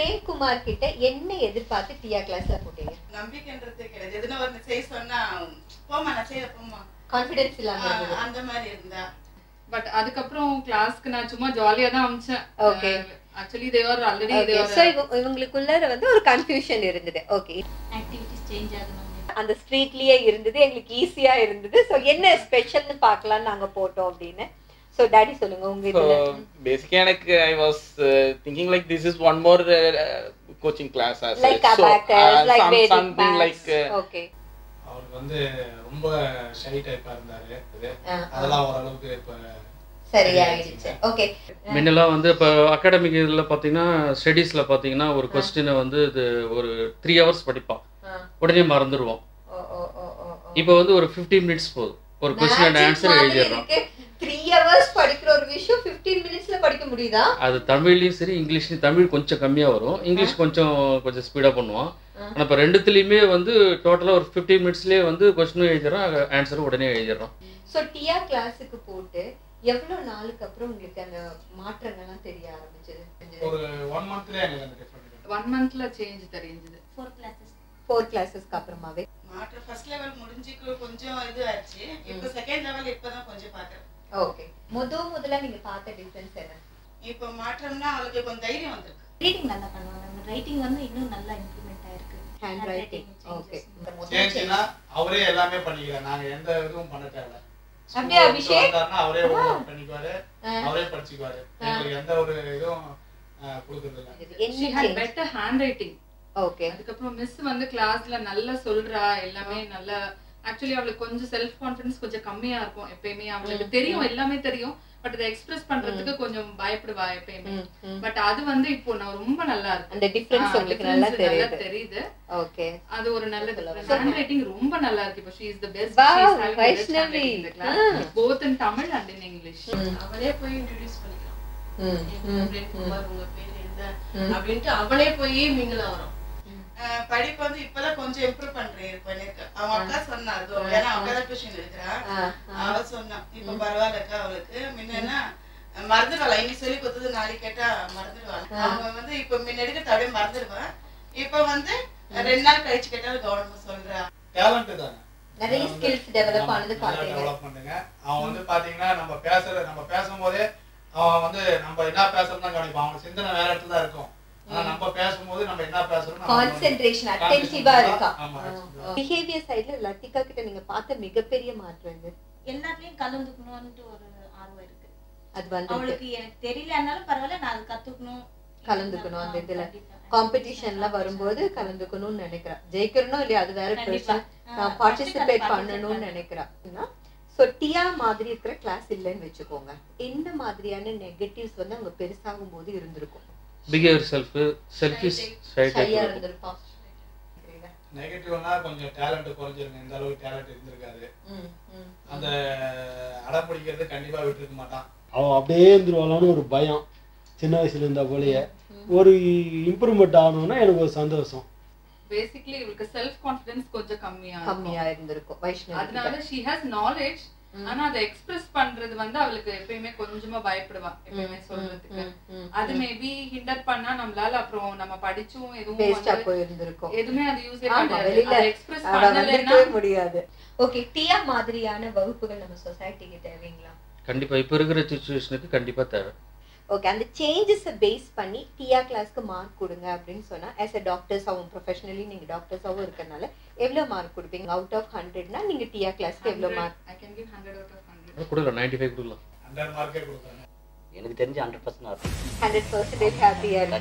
பிரேம்குமார் கிட்ட என்ன எதிர்பார்த்து டியா கிளாஸ்ல போட்டீங்க? நம்பிக்கைன்றது கிடையாது. எதுனா ஒரு செய்ய சொன்னா போமா நான் செய்ய போமா கான்பிடன்ஸ் இல்லாம. அந்த மாதிரி இருந்தா. பட் அதுக்கப்புறம் கிளாஸ்க்கு நான் சும்மா ஜாலியா தான் அமிச்சேன். Okay. ஆக்சுவலி தேவர் ஆல்ரெடி Okay, so இவ- இவங்களுக்குள்ளார வந்து ஒரு கன்ஃபியூஷன் இருந்தது. ஓகே ஆக்டிவிட்டிஸ் சேஞ்ச் ஆகணும். அந்த ஸ்ட்ரீட்லயே இருந்தது. எங்களுக்கு ஈஸியா இருந்தது. சோ என்ன ஸ்பெஷல்னு பார்க்கலாம்னு நாங்க போட்டோம் அப்படின்னு. சோ டாடி சொல்லுங்க உங்க இதுல. basically, எனக்கு uh, thinking like this is one more uh, coaching class as like uh, like uh, okay அவருக்கு வந்து ரொம்ப ஷை டைப்பா இருந்தாரு. அதெல்லாம் ஓரளவுக்கு இப்ப ஓகே முன்னெல்லாம் வந்து இப்போ அகாடமிக் இதில் பார்த்தீங்கன்னா ஸ்டடீஸில் பார்த்தீங்கன்னா ஒரு கொஸ்டினை வந்து இது ஒரு த்ரீ ஹவர்ஸ் படிப்பான். உடனே மறந்துடுவோம் இப்போ வந்து ஒரு ஃபிஃப்டி மினிட்ஸ் போதும். ஒரு கொஸ்டின் அண்ட் ஆன்சர் எழுதிடுறோம் த்ரீ ஹவர்ஸ் படிக்கிற ஒரு விஷயம் 15 முடியுதா? அது தமிழ்லையும் சரி இங்கிலீஷ்லையும் தமிழ் கொஞ்சம் கம்மியாக வரும். இங்கிலீஷ் கொஞ்சம் கொஞ்சம் ஸ்பீடாக பண்ணுவான். ஆனால் இப்போ ரெண்டுத்துலேயுமே வந்து டோட்டலாக ஒரு ஃபிஃப்டி மினிட்ஸ்லேயே வந்து கொஸ்டினும் எழுதிடுறோம் ஆன்சரும் உடனே எழுதிடுறோம் சோ டியா கிளாஸுக்கு போட்டு எவ்வளவு நாளுக்கு அப்புறம் உங்களுக்கு அந்த மாற்றங்கள்லாம் தெரிய ஆரம்பிச்சது? ஒரு ஒன் மந்த்லயே ஒன் மந்த்ல சேஞ்ச் தெரிஞ்சது. ஃபோர் கிளாஸஸ் ஃபோர் கிளாஸஸ்க்கு அப்புறமாவே? மாற்றம் ஃபர்ஸ்ட் லெவல் முடிஞ்சுக்கு கொஞ்சம் இது ஆச்சு. இப்போ செகண்ட் லெவல் இப்பதான் கொஞ்சம் பாக்குறேன் ஓகே முத முதல்ல நீங்க பார்த்த டிஃபரன்ஸ் என்ன இப்போ மாற்றம்னா அவளுக்கு கொஞ்சம் தைரியம் வந்திருக்கு. ரீடிங் நல்லா பண்ணுவாங்க. ரைட்டிங் வந்து இன்னும் நல்லா இம்ப்ரூவ்மெண்ட் ஆயிருக்கு. Handwriting Handwriting okay. சேஞ்சுனா அவரே எல்லாமே பண்ணிக்கிறார் நாங்க எந்த இதுவும் பண்ண தேவையில்ல. அப்படியா, அபிஷேக்? அவரே பண்ணிக்குவாரு. அவரே படிச்சுக்குவாரு. எங்களுக்கு எந்த ஒரு இதுவும் கொடுக்கறது பெட்டர் ஹேண்ட் ரைட்டிங் ஓகே அதுக்கப்புறம் மிஸ் வந்து கிளாஸ்ல நல்லா சொல்றா. எல்லாமே நல்லா ஆக்சுவலி அவளுக்கு கொஞ்சம் செல்ஃப் கான்ஃபிடன்ஸ் கொஞ்சம் கம்மியா இருக்கும் எப்பயுமே. அவளுக்கு தெரியும் எல்லாமே தெரியும். பட் அதை எக்ஸ்பிரஸ் பண்றதுக்கு கொஞ்சம் பயப்படுவா எப்பயுமே. பட் அது வந்து இப்போ நான் ரொம்ப நல்லா இருக்கு. அந்த டிஃபரன்ஸ் உங்களுக்கு நல்லா தெரியுது. தெரியுது. ஓகே அது ஒரு நல்ல. ஹேண்ட் ரைட்டிங் ரொம்ப நல்லா இருக்கு. இப்போ she is the best Vaishnavi. Both in Tamil and in English அவளே போய் இன்ட்ரடியூஸ் பண்ணிக்கலாம். ம் என் friend குமார் உங்க பேர் என்ன? அப்படின்ட்டு அவளே போய் மிங்கில் ஆகிறோம் அஹ் படிப்பு வந்து இப்பதான் கொஞ்சம் இம்ப்ரூவ் பண்றேன் பண்ணிருக்கேன் அவன் அக்கா சொன்னா அது ஏன்னா அவங்க தான் டியூஷன் இருக்கிறா அவ சொன்னா இப்ப பரவாயில்லக்கா அவளுக்கு. முன்னா மறந்துடுவாள்? இன்னைக்கு சொல்லி கொடுத்தது நாளைக்கு கேட்டா மறந்துடுவாள்? அவங்க வந்து இப்ப முன்னாடி அப்படியே மறந்துடுவா. இப்ப வந்து ரெண்டு நாள் கழிச்சு கேட்டாலும் கவனமா சொல்றா. டேலண்ட் தானே. நிறைய ஸ்கில்ஸ் டெவலப் ஆனது பாத்தீங்க டெவலப் பண்ணுங்க. அவன் வந்து பாத்தீங்கன்னா நம்ம பேசுற நம்ம பேசும்போதே அவன் வந்து நம்ம என்ன பேசுறோம் தான் கவனிப்பான் அவன் சிந்தனை வேற இடத்துல தான் இருக்கும் ஆனா நம்ம பேசும்போது நம்ம என்ன பேசுறோம் நம்ம வந்து கான்சென்ட்ரேஷன் அட்டென்சிவா இருக்கா? பிஹேவியர் சைடுல லத்திகா கிட்ட நீங்க பார்த்த மிகப்பெரிய மாற்றம் இது எல்லாத்துலயும் கலந்துக்கணும்னு ஒரு ஆர்வம் இருக்கு. அது வந்து அவளுக்கு எனக்கு தெரியலனாலும் பரவாயில்ல நான் அது கத்துக்கணும். கலந்துக்கணும் அந்த இதுல. கண்டிப்பா. காம்படிஷன்ல வரும்போது கலந்துக்கணும்னு நினைக்கிறேன் ஜெயிக்கிறனும் இல்லையா? அது வேற நான் பார்ட்டிசிபேட் participate பண்ணணும்னு நினைக்கிறேன் ஸோ டியா மாதிரி இருக்கிற கிளாஸ் இல்லைன்னு வச்சுக்கோங்க. என்ன மாதிரியான நெகட்டிவ்ஸ் வந்து அவங்க பெருசாகும் போது இருந்திருக்கும்? பிஹேவியர் செல்ஃபு செல்ஃபிஷ் சைட் நெகட்டிவ்னா கொஞ்சம் டேலண்ட் குறைஞ்சிருங்க. இந்த அளவுக்கு டேலண்ட் இருந்திருக்காது. ம், ம். அந்த அடம் பிடிக்கிறது கண்டிப்பா விட்டுருக்க மாட்டான். அவன் அப்படியே இருந்துருவாளான்னு ஒரு பயம். சின்ன வயசுல இருந்த போலயே. ஒரு இம்ப்ரூவ்மெண்ட் ஆகணும்னா எனக்கு ஒரு சந்தோஷம். பேசிக்கலி இவளுக்கு செல்ஃப் கான்ஃபிடன்ஸ் கொஞ்சம் கம்மியா. கம்மியா இருந்திருக்கும். வைஷ்ணவி அதனால. ஷி ஹாஸ் நாலேஜ் ஆனா அதை எக்ஸ்பிரஸ் பண்றது வந்து அவளுக்கு எப்பயுமே கொஞ்சமா பயப்படுவா. எப்பயுமே சொல்றதுக்கு. அது மேபி ஹிண்டர் பண்ணா நம்மளால அப்புறம் நம்ம படிச்சும் எதுவும் வேஸ்டா போயிருந்திருக்கும். எதுவுமே அது யூஸே ஆமா, வெளியில எக்ஸ்பிரஸ் வந்திருக்கவே முடியாது. ஓகே டியா மாதிரியான வகுப்புகள் நம்ம சொசைட்டிக்கு தேவைங்களா? கண்டிப்பாக இப்போ இருக்கிற சுச்சுவேஷனுக்கு கண்டிப்பாக தேவை. ஓகே அந்த சேஞ்சஸை பேஸ் பண்ணி டியா கிளாஸ்க்கு மார்க் கொடுங்க அப்படின்னு சொன்னா ஆஸ் அ டாக்டர்ஸ் ஆகும் ப்ரொஃபஷனலி நீங்க டாக்டர்ஸாவும் இருக்கறனால எவ்வளவு மார்க் கொடுப்பீங்க? அவுட் ஆஃப் ஹண்ட்ரட்னா நீங்க டியா கிளாஸ்க்கு எவ்வளவு mark I can give hundred out of hundred கொடுக்கலாம் நைன்டி ஃபைவ் கொடுக்கலாம் எனக்கு தெரிஞ்சு ஹண்ட்ரட் பர்சன்ட் ஹண்ட்ரட் பர்சன்டேஜ் ஹாப்பியாக இருக்கு